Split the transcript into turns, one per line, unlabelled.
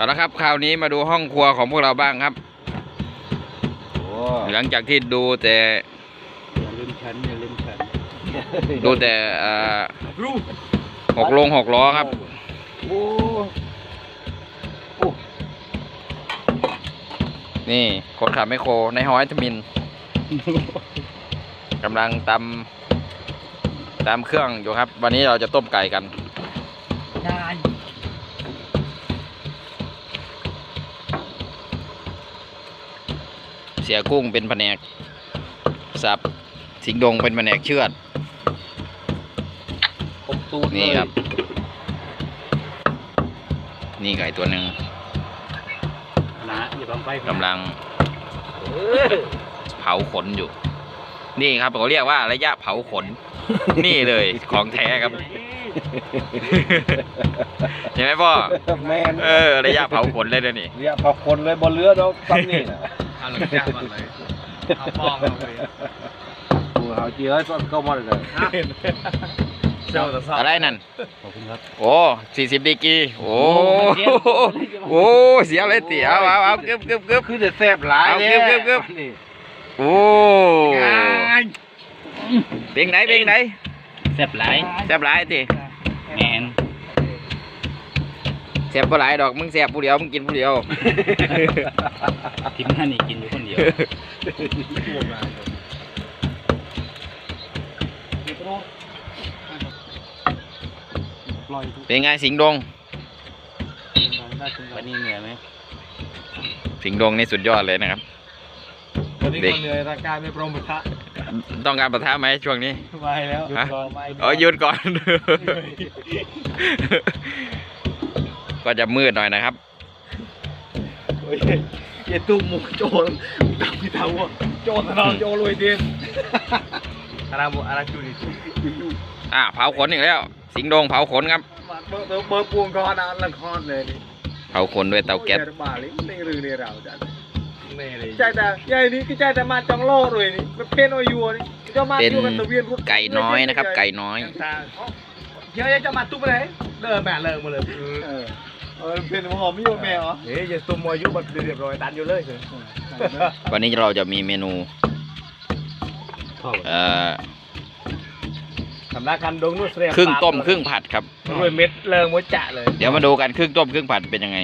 เอาละครับคราวนี้มาดูห้องครัวของพวกเราบ้างครับ
โอ้
หลังจากที่ดูแต่
อย่าลืมฉันอย่าลืมฉัน
ดูแต่เอ่อ
รู
หกลงหกล้อครับ
โอ้
นี่คนขับไมคโครในห้อยทมินกำลังตำตำเครื่องอยู่ครับ วันนี้เราจะต้มไก่กัน
ได้
สียกุ้งเป็นแผนกสับสิงดงเป็นแผนกเชือด
ผมตูด
นี่
เลย
ครับ นี่ไก่ตัวหนึ่ง
นะอย่าบังไป
กำลัง
เออ
เผาขนอยู่ นี่ครับเขาเรียกว่าระยะเผาขน นี่เลยของแท้ครับเห็นไหมพ่อ
แมน
เออ ระยะเผาขนเลยเดี๋ยวนี่
เรียกพอคนเลยบนเรือเราตั้งนี่นะ
เอาหลังจากมันเลยเอาป้องเอาไป
กูเอาเจียวให้ต้นเข้ามาเลย
เจ้าจะสอบ
อะไรนั่น
ขอบคุณครับ
โอ้สี่สิบดีกรีโอ้
มันเสีย
โอ้เสียเลยตีเอาเอาเอากึบกึบกึบ
คือจะแซ่บหลาย
เอา
เนี่ย
เก็บเก็บเก็บ
นี่
โอ้เป็นไหนเป็นไหน
แซ่บหลาย
แซ่บหลายตี
แแซ่
บบ่หลายดอกมึงแซ่บผู้เดียวมึงกินผู้เดียว
ทีมท่านนี่กินอยู่คนเดียว
ปล่อยทุก
เป็นไงสิงห์ดง
ได้ทุก
วันนี้เหนื่อยไหม
สิงห์ดงนี่สุดยอดเลยนะครับ
วันนี้คนเหนื่อยร่างกายไม่พร้อมปะทะ
ต้องการประทะไหมช่วงนี้
ไม่แล้ว
ฮะเออหยุดก่อน ก็จะมืดหน่อยนะครับ
เฮ้ยเยตุ้มหมูโจรตามพี่ตาวะโจรตลอดโจรรวยเด่นอะไรบุอะไรจุดิ
อ่าเผาขนอีกแล้ว สิงห์ดงเผาขนครับ
เบอร์เบอร์เบอร์ปวงก้อนอันละครเลยนี่
เผาขนด้วยเตาแก๊ส
บาลินี่รือนี่เราจัดนี่เลยใจแต่ใหญ่นี่ก็ใจแต่มาจังโลเลยนี่มันเป็นโอยัวนี่จะมา
เป็น
อยู่กันตะเวียนพุทธ
ไก่น้อยนะครับ ไก่น้อย
เยอะจะมาตุ้มเลย เดินแม่เลิกมาเลยเออเออเป็นหอมอยู่แม่เหรอเฮ้ยจะตุ้มอายุบัดเรียบร้อยตันอยู่เลย
วันนี้เราจะมีเมนูเอ่อ
สำนักการดงนู่นเสีย
ครึ่งต้มครึ่งผัดครับ
ด้วยเม็ดเลิงมดจะเลย
เดี๋ยวมาดูกันครึ่งต้มครึ่งผัดเป็นยังไง